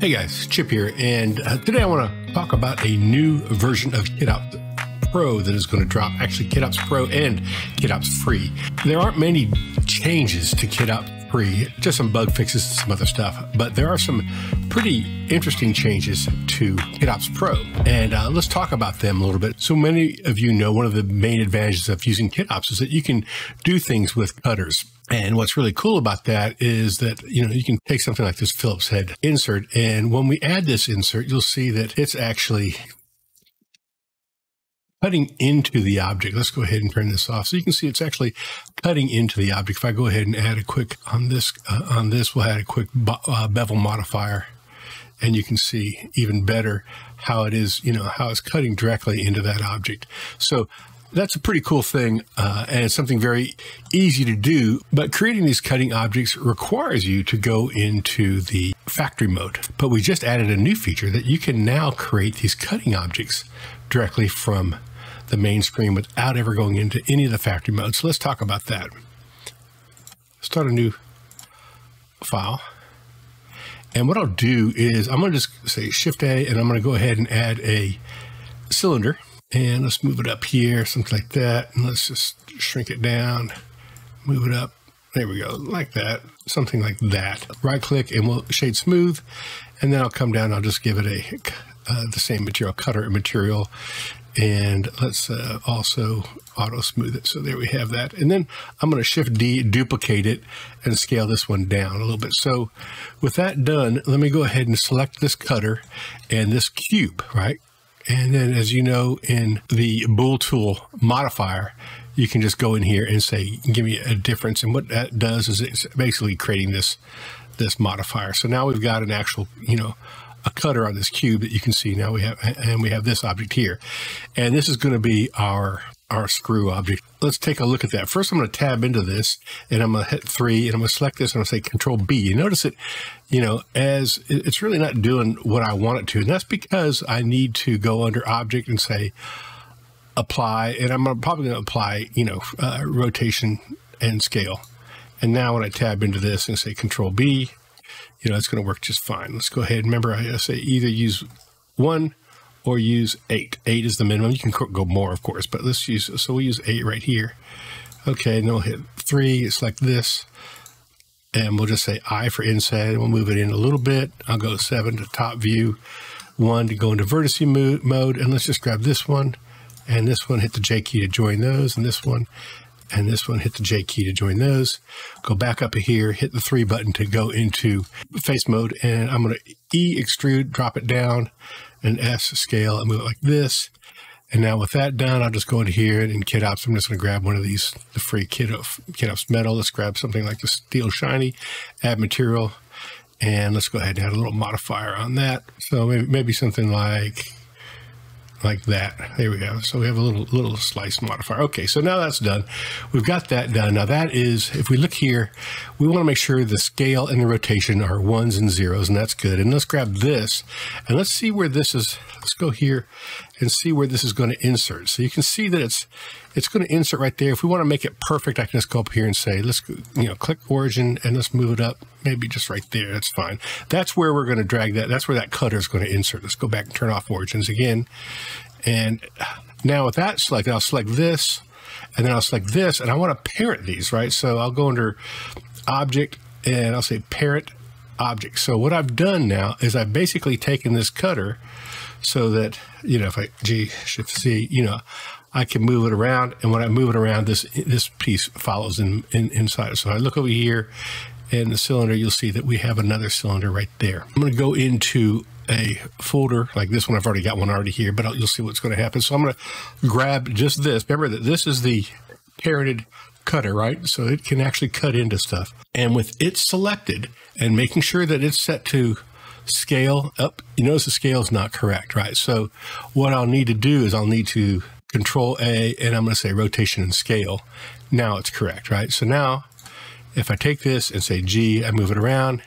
Hey guys, Chip here, and uh, today I want to talk about a new version of KitOps Pro that is going to drop. Actually, KitOps Pro and KitOps Free. There aren't many changes to KitOps Free, just some bug fixes and some other stuff, but there are some pretty interesting changes to KitOps Pro, and uh, let's talk about them a little bit. So many of you know one of the main advantages of using KitOps is that you can do things with cutters. And what's really cool about that is that, you know, you can take something like this Phillips head insert. And when we add this insert, you'll see that it's actually cutting into the object. Let's go ahead and turn this off. So you can see it's actually cutting into the object. If I go ahead and add a quick on this, uh, on this, we'll add a quick uh, bevel modifier and you can see even better how it is, you know, how it's cutting directly into that object. So that's a pretty cool thing, uh, and it's something very easy to do. But creating these cutting objects requires you to go into the factory mode. But we just added a new feature that you can now create these cutting objects directly from the main screen without ever going into any of the factory modes. So let's talk about that. Start a new file. And what I'll do is I'm going to just say Shift A, and I'm going to go ahead and add a cylinder. And let's move it up here, something like that. And let's just shrink it down, move it up. There we go, like that, something like that. Right click and we'll shade smooth. And then I'll come down, I'll just give it a uh, the same material, cutter material. And let's uh, also auto smooth it. So there we have that. And then I'm going to shift D, duplicate it and scale this one down a little bit. So with that done, let me go ahead and select this cutter and this cube, right? And then as you know, in the bool tool modifier, you can just go in here and say, give me a difference. And what that does is it's basically creating this, this modifier. So now we've got an actual, you know, a cutter on this cube that you can see now we have, and we have this object here. And this is going to be our our screw object. Let's take a look at that. First, I'm going to tab into this and I'm going to hit three and I'm going to select this and I'm going to say control B. You notice it, you know, as it's really not doing what I want it to. And that's because I need to go under object and say apply. And I'm probably going to apply, you know, uh, rotation and scale. And now when I tab into this and say control B, you know, it's going to work just fine. Let's go ahead. Remember, I say either use one or use eight. Eight is the minimum. You can go more, of course, but let's use, so we'll use eight right here. Okay, and then we'll hit three, it's like this. And we'll just say I for inside, we'll move it in a little bit. I'll go seven to top view, one to go into vertice mode, and let's just grab this one, and this one, hit the J key to join those, and this one, and this one, hit the J key to join those. Go back up here, hit the three button to go into face mode, and I'm going to E extrude, drop it down, and S scale and move it like this. And now with that done, I'll just go into here and in KitOps, I'm just going to grab one of these, the free KitOps, KitOps metal. Let's grab something like the steel shiny, add material, and let's go ahead and add a little modifier on that. So maybe, maybe something like like that. There we go. So we have a little little slice modifier. Okay, so now that's done. We've got that done. Now that is, if we look here, we want to make sure the scale and the rotation are ones and zeros, and that's good. And let's grab this, and let's see where this is. Let's go here and see where this is going to insert. So you can see that it's it's going to insert right there. If we want to make it perfect, I can just go up here and say, let's, you know, click origin and let's move it up. Maybe just right there. That's fine. That's where we're going to drag that. That's where that cutter is going to insert. Let's go back and turn off origins again. And now with that selected, I'll select this and then I'll select this and I want to parent these, right? So I'll go under object and I'll say parent object. So what I've done now is I've basically taken this cutter so that, you know, if I G shift C, you know, I can move it around. And when I move it around, this this piece follows in, in inside. So I look over here and the cylinder, you'll see that we have another cylinder right there. I'm going to go into a folder like this one. I've already got one already here, but you'll see what's going to happen. So I'm going to grab just this. Remember that this is the parented cutter, right? So it can actually cut into stuff. And with it selected and making sure that it's set to scale up, you notice the scale is not correct, right? So what I'll need to do is I'll need to control A and I'm going to say rotation and scale. Now it's correct, right? So now if I take this and say G, I move it around.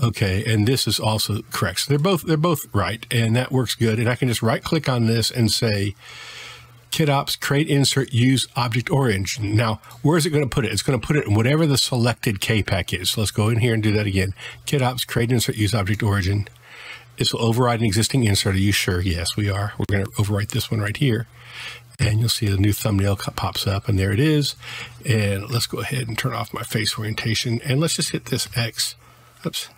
Okay, and this is also correct. So they're both they're both right, and that works good. And I can just right click on this and say KitOps, create insert, use object origin. Now, where is it going to put it? It's going to put it in whatever the selected KPACK is. So let's go in here and do that again. KitOps, create insert, use object origin. This will override an existing insert. Are you sure? Yes, we are. We're going to overwrite this one right here. And you'll see the new thumbnail pops up and there it is. And let's go ahead and turn off my face orientation. And let's just hit this X. Oops.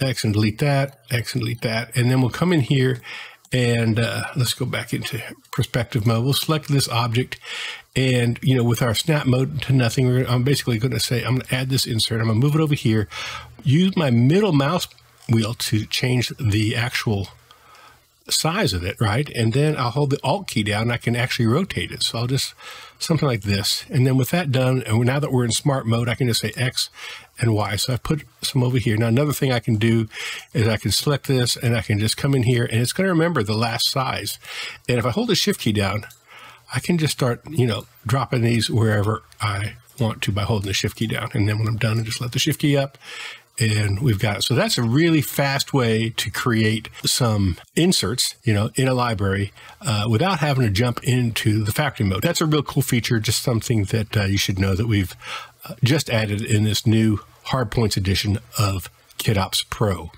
X and delete that, X and delete that. And then we'll come in here and uh, let's go back into perspective mode. We'll select this object and, you know, with our snap mode to nothing, I'm basically going to say, I'm going to add this insert. I'm going to move it over here, use my middle mouse wheel to change the actual size of it, right? And then I'll hold the Alt key down and I can actually rotate it. So I'll just, something like this. And then with that done, and now that we're in smart mode, I can just say X and Y. So I put some over here. Now, another thing I can do is I can select this and I can just come in here and it's going to remember the last size. And if I hold the Shift key down, I can just start, you know, dropping these wherever I want to by holding the Shift key down. And then when I'm done, I just let the Shift key up and we've got it. So that's a really fast way to create some inserts, you know, in a library uh, without having to jump into the factory mode. That's a real cool feature, just something that uh, you should know that we've uh, just added in this new Hardpoints edition of KitOps Pro.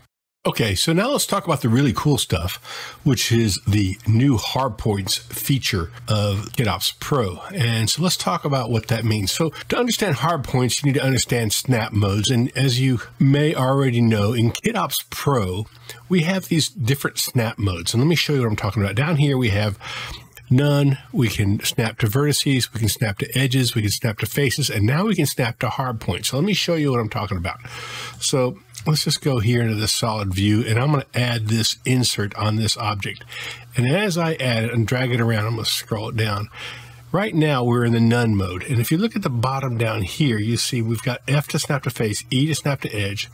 Okay, so now let's talk about the really cool stuff, which is the new hardpoints feature of KitOps Pro. And so let's talk about what that means. So to understand hardpoints, you need to understand snap modes. And as you may already know, in KitOps Pro, we have these different snap modes. And let me show you what I'm talking about. Down here, we have none. We can snap to vertices. We can snap to edges. We can snap to faces. And now we can snap to hard points. So let me show you what I'm talking about. So let's just go here into the solid view and I'm going to add this insert on this object. And as I add it and drag it around, I'm going to scroll it down. Right now we're in the none mode. And if you look at the bottom down here, you see we've got F to snap to face, E to snap to edge,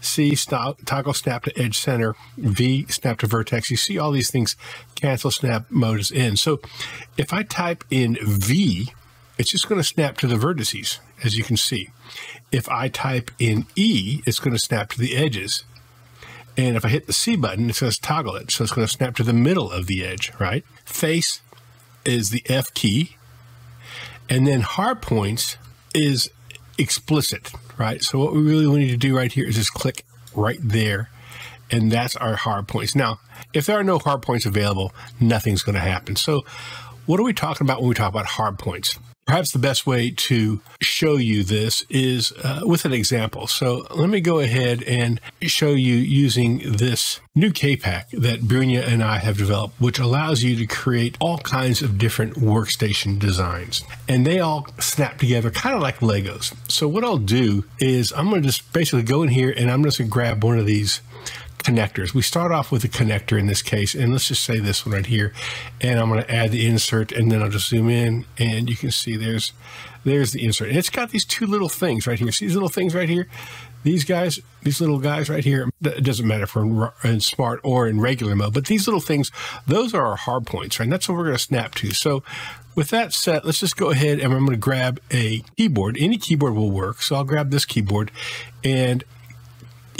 C stop, toggle snap to edge center, V snap to vertex. You see all these things cancel snap mode is in. So if I type in V, it's just going to snap to the vertices, as you can see. If I type in E, it's going to snap to the edges. And if I hit the C button, going to toggle it. So it's going to snap to the middle of the edge, right? Face is the F key. And then hard points is explicit, right? So what we really need to do right here is just click right there. And that's our hard points. Now, if there are no hard points available, nothing's going to happen. So what are we talking about when we talk about hard points? Perhaps the best way to show you this is uh, with an example. So let me go ahead and show you using this new KPACK that Brunia and I have developed, which allows you to create all kinds of different workstation designs. And they all snap together kind of like Legos. So what I'll do is I'm going to just basically go in here and I'm just going to grab one of these connectors. We start off with a connector in this case, and let's just say this one right here. And I'm going to add the insert, and then I'll just zoom in, and you can see there's there's the insert. And it's got these two little things right here. See these little things right here? These guys, these little guys right here, it doesn't matter if we're in smart or in regular mode, but these little things, those are our hard points, right? And that's what we're going to snap to. So with that set, let's just go ahead and I'm going to grab a keyboard. Any keyboard will work. So I'll grab this keyboard and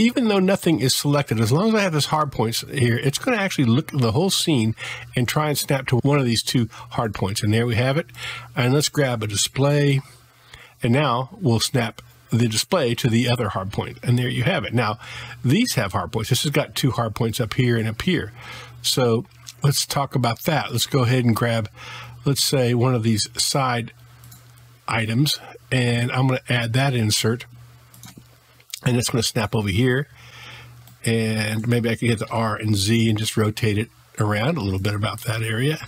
even though nothing is selected, as long as I have this hard points here, it's going to actually look at the whole scene and try and snap to one of these two hard points. And there we have it. And let's grab a display. And now we'll snap the display to the other hard point. And there you have it. Now, these have hard points. This has got two hard points up here and up here. So let's talk about that. Let's go ahead and grab, let's say, one of these side items. And I'm going to add that insert and it's going to snap over here and maybe I can hit the R and Z and just rotate it around a little bit about that area.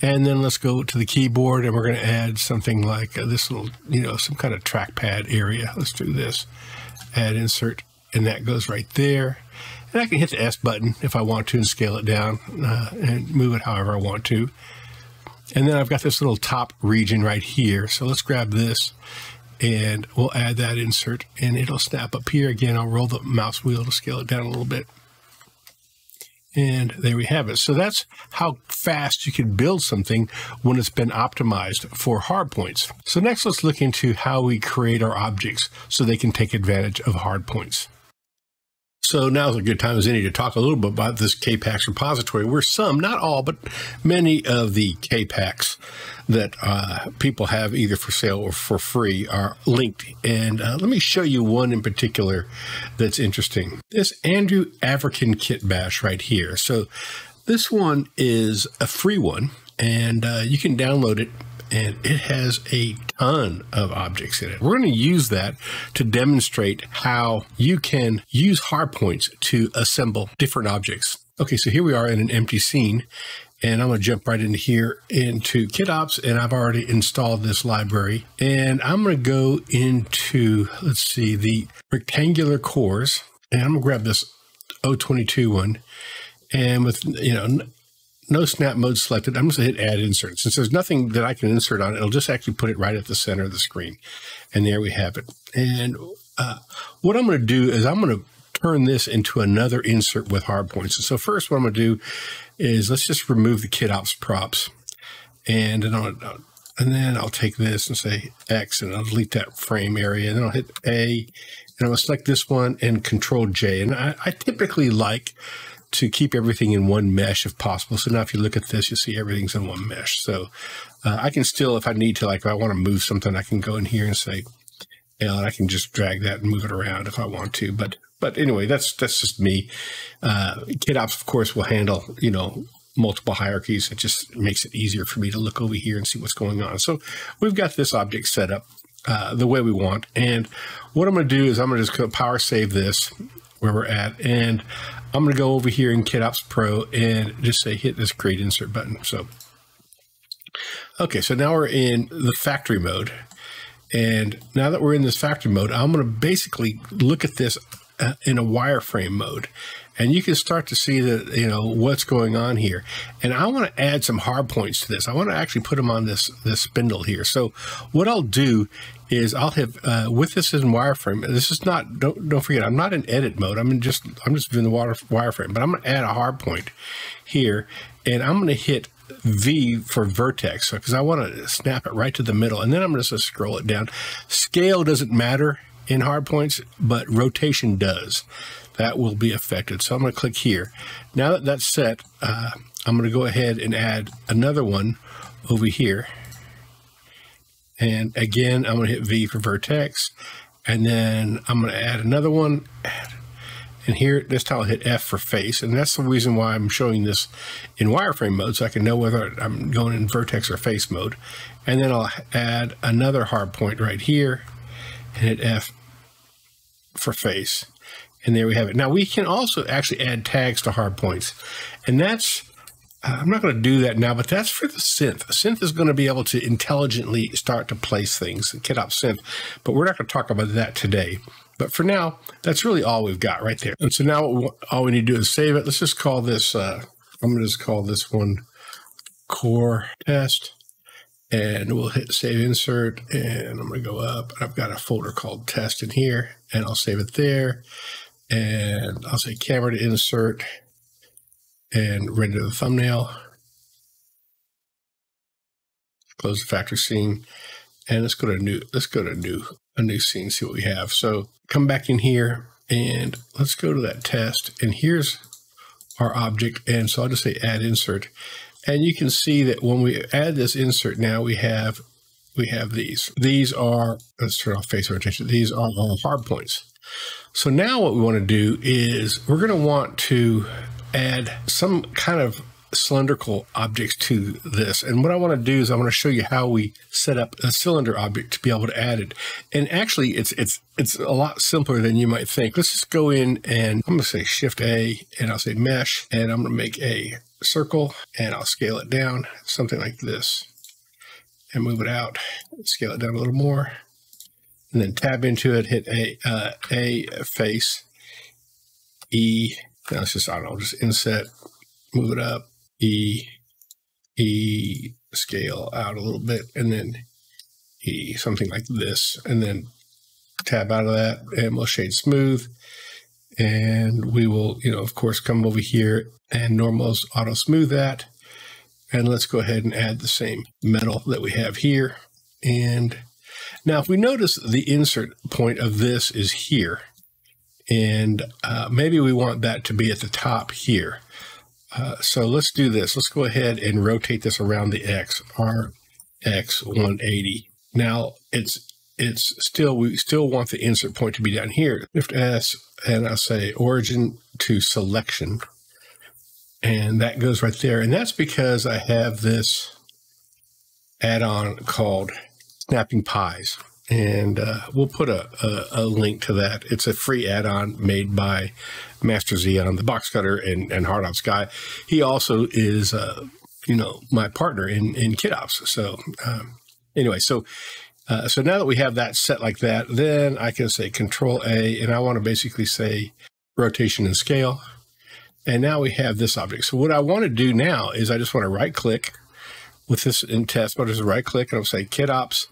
And then let's go to the keyboard and we're going to add something like uh, this little, you know, some kind of trackpad area. Let's do this. Add insert and that goes right there. And I can hit the S button if I want to and scale it down uh, and move it however I want to. And then I've got this little top region right here. So let's grab this and we'll add that insert and it'll snap up here again. I'll roll the mouse wheel to scale it down a little bit. And there we have it. So that's how fast you can build something when it's been optimized for hard points. So next let's look into how we create our objects so they can take advantage of hard points. So now's a good time as any to talk a little bit about this KPACKS repository, where some, not all, but many of the KPACKS that uh, people have either for sale or for free are linked. And uh, let me show you one in particular that's interesting. This Andrew African Kit Bash right here. So this one is a free one, and uh, you can download it and it has a ton of objects in it. We're going to use that to demonstrate how you can use hardpoints to assemble different objects. Okay, so here we are in an empty scene, and I'm going to jump right into here into KitOps, and I've already installed this library. And I'm going to go into, let's see, the rectangular cores, and I'm going to grab this O22 one. And with, you know, no snap mode selected. I'm just going to hit add insert. Since there's nothing that I can insert on, it'll just actually put it right at the center of the screen. And there we have it. And uh, what I'm going to do is I'm going to turn this into another insert with hardpoints. So first what I'm going to do is let's just remove the KitOps props. And then I'll, and then I'll take this and say X and I'll delete that frame area. And then I'll hit A and I'll select this one and control J. And I, I typically like to keep everything in one mesh if possible. So now if you look at this, you'll see everything's in one mesh. So uh, I can still, if I need to, like if I want to move something, I can go in here and say, L, and I can just drag that and move it around if I want to. But but anyway, that's that's just me. Uh, KitOps, of course, will handle you know multiple hierarchies. It just makes it easier for me to look over here and see what's going on. So we've got this object set up uh, the way we want. And what I'm going to do is I'm going to just power save this where we're at. And I'm going to go over here in KitOps Pro and just say hit this create insert button. So, okay, so now we're in the factory mode. And now that we're in this factory mode, I'm going to basically look at this uh, in a wireframe mode. And you can start to see that you know what's going on here. And i want to add some hard points to this. I want to actually put them on this this spindle here. So what i'll do is i'll have uh, with this in wireframe this is not don't don't forget i'm not in edit mode. I'm in just i'm just doing the water wireframe. But i'm going to add a hard point here and i'm going to hit V for vertex because I want to snap it right to the middle. And then I'm just going to scroll it down. Scale doesn't matter in hard points, but rotation does that will be affected. So I'm going to click here. Now that that's set, uh, I'm going to go ahead and add another one over here. And again, I'm going to hit V for vertex. And then I'm going to add another one. And here, this time I'll hit F for face. And that's the reason why I'm showing this in wireframe mode, so I can know whether I'm going in vertex or face mode. And then I'll add another hard point right here and hit F for face. And there we have it. Now we can also actually add tags to hard points. And that's, uh, I'm not going to do that now, but that's for the synth. Synth is going to be able to intelligently start to place things, KitOps synth, but we're not going to talk about that today. But for now, that's really all we've got right there. And so now all we need to do is save it. Let's just call this, uh, I'm going to just call this one core test and we'll hit save insert and I'm going to go up I've got a folder called test in here and I'll save it there and I'll say camera to insert and render the thumbnail. Close the factory scene and let's go to a new, let's go to new, a new scene, see what we have. So come back in here and let's go to that test and here's our object. And so I'll just say add insert and you can see that when we add this insert now we have we have these. These are, let's turn off face orientation. These are our hard points. So now what we want to do is we're going to want to add some kind of cylindrical objects to this. And what I want to do is I want to show you how we set up a cylinder object to be able to add it. And actually it's it's it's a lot simpler than you might think. Let's just go in and I'm going to say shift A and I'll say mesh and I'm going to make a circle and I'll scale it down something like this and move it out, scale it down a little more and then tab into it, hit a, uh, a face, E, now it's just, I don't know, just inset, move it up, E, E, scale out a little bit, and then E, something like this, and then tab out of that, and we'll shade smooth, and we will, you know, of course, come over here and normals auto smooth that, and let's go ahead and add the same metal that we have here, and now, if we notice the insert point of this is here, And uh, maybe we want that to be at the top here. Uh, so let's do this. Let's go ahead and rotate this around the X, RX 180. Now it's it's still, we still want the insert point to be down here. Lift S and I'll say origin to selection. And that goes right there. And that's because I have this add-on called Snapping Pies. And uh, we'll put a, a, a, link to that. It's a free add-on made by Master Xeon, the box cutter and, and hard ops guy. He also is, uh, you know, my partner in, in KitOps. So um, anyway, so uh, so now that we have that set like that, then I can say Control A, and I want to basically say rotation and scale. And now we have this object. So what I want to do now is I just want to right click with this in test, but just right click and I'll say kit ops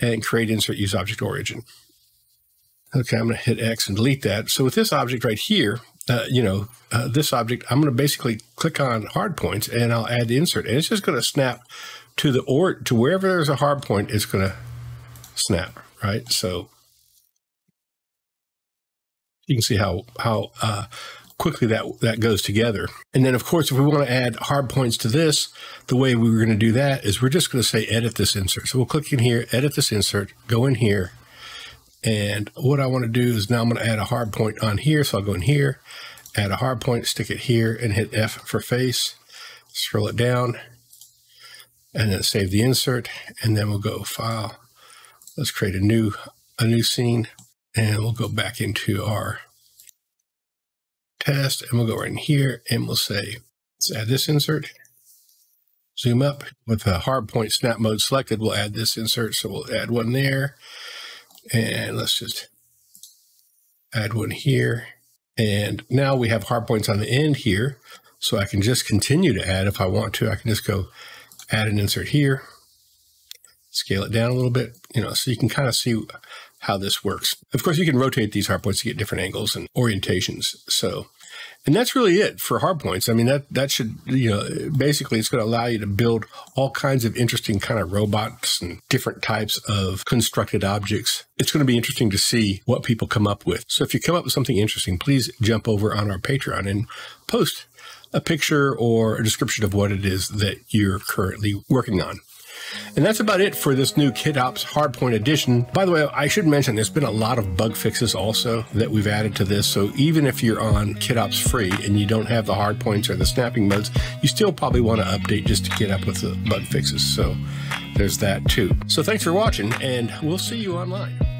and create insert use object origin. Okay, I'm going to hit X and delete that. So with this object right here, uh, you know, uh, this object, I'm going to basically click on hard points and I'll add the insert. And it's just going to snap to the or to wherever there's a hard point, it's going to snap, right? So you can see how how uh, quickly that that goes together. And then, of course, if we want to add hard points to this, the way we were going to do that is we're just going to say edit this insert. So we'll click in here, edit this insert, go in here. And what I want to do is now I'm going to add a hard point on here. So I'll go in here, add a hard point, stick it here, and hit F for face. Scroll it down, and then save the insert. And then we'll go File, Let's create a new, a new scene and we'll go back into our test and we'll go right in here and we'll say, let's add this insert. Zoom up with a hard point snap mode selected. We'll add this insert. So we'll add one there and let's just add one here. And now we have hard points on the end here. So I can just continue to add if I want to. I can just go add an insert here scale it down a little bit, you know, so you can kind of see how this works. Of course, you can rotate these hard points to get different angles and orientations. So, and that's really it for hard points. I mean, that, that should, you know, basically it's going to allow you to build all kinds of interesting kind of robots and different types of constructed objects. It's going to be interesting to see what people come up with. So if you come up with something interesting, please jump over on our Patreon and post a picture or a description of what it is that you're currently working on. And that's about it for this new KitOps Hardpoint edition. By the way, I should mention there's been a lot of bug fixes also that we've added to this. So even if you're on KitOps free and you don't have the hardpoints or the snapping modes, you still probably want to update just to get up with the bug fixes. So there's that too. So thanks for watching and we'll see you online.